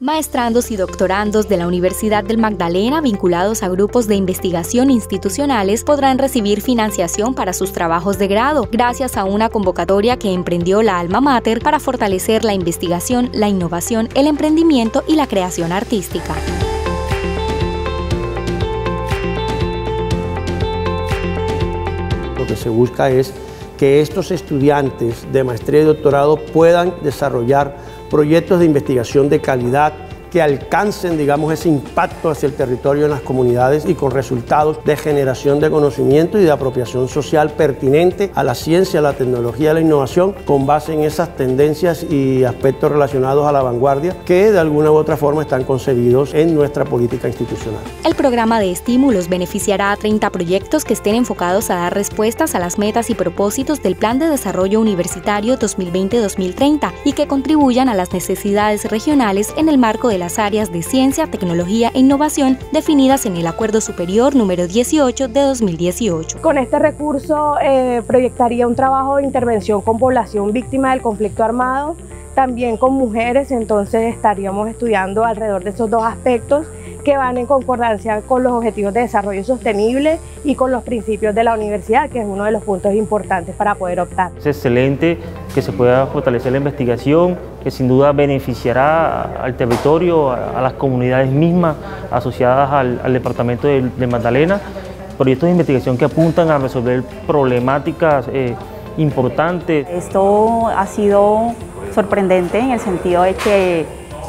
Maestrandos y doctorandos de la Universidad del Magdalena vinculados a grupos de investigación institucionales podrán recibir financiación para sus trabajos de grado gracias a una convocatoria que emprendió la Alma Mater para fortalecer la investigación, la innovación, el emprendimiento y la creación artística. Lo que se busca es que estos estudiantes de maestría y doctorado puedan desarrollar proyectos de investigación de calidad que alcancen, digamos, ese impacto hacia el territorio en las comunidades y con resultados de generación de conocimiento y de apropiación social pertinente a la ciencia, la tecnología la innovación con base en esas tendencias y aspectos relacionados a la vanguardia que de alguna u otra forma están concebidos en nuestra política institucional. El programa de estímulos beneficiará a 30 proyectos que estén enfocados a dar respuestas a las metas y propósitos del Plan de Desarrollo Universitario 2020-2030 y que contribuyan a las necesidades regionales en el marco de las áreas de ciencia, tecnología e innovación definidas en el Acuerdo Superior número 18 de 2018. Con este recurso eh, proyectaría un trabajo de intervención con población víctima del conflicto armado, también con mujeres, entonces estaríamos estudiando alrededor de esos dos aspectos que van en concordancia con los objetivos de desarrollo sostenible y con los principios de la universidad, que es uno de los puntos importantes para poder optar. Es excelente que se pueda fortalecer la investigación, que sin duda beneficiará al territorio, a, las comunidades mismas asociadas al, departamento de, Magdalena, proyectos de investigación que apuntan a resolver problemáticas eh, importantes. Esto ha sido sorprendente en el sentido de que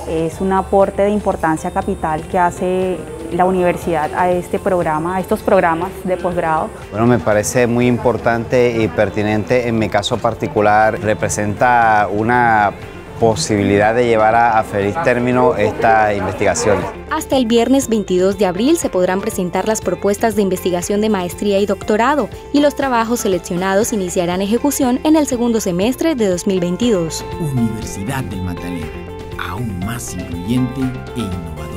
es un aporte de importancia capital que hace la universidad a este programa, a estos programas de posgrado. Bueno, me parece muy importante y pertinente. En mi caso particular representa una posibilidad de llevar a, feliz término esta investigación. Hasta el viernes 22 de abril se podrán presentar las propuestas de investigación de maestría y doctorado y los trabajos seleccionados iniciarán ejecución en el segundo semestre de 2022. Universidad del Magdalena aún más incluyente e innovador.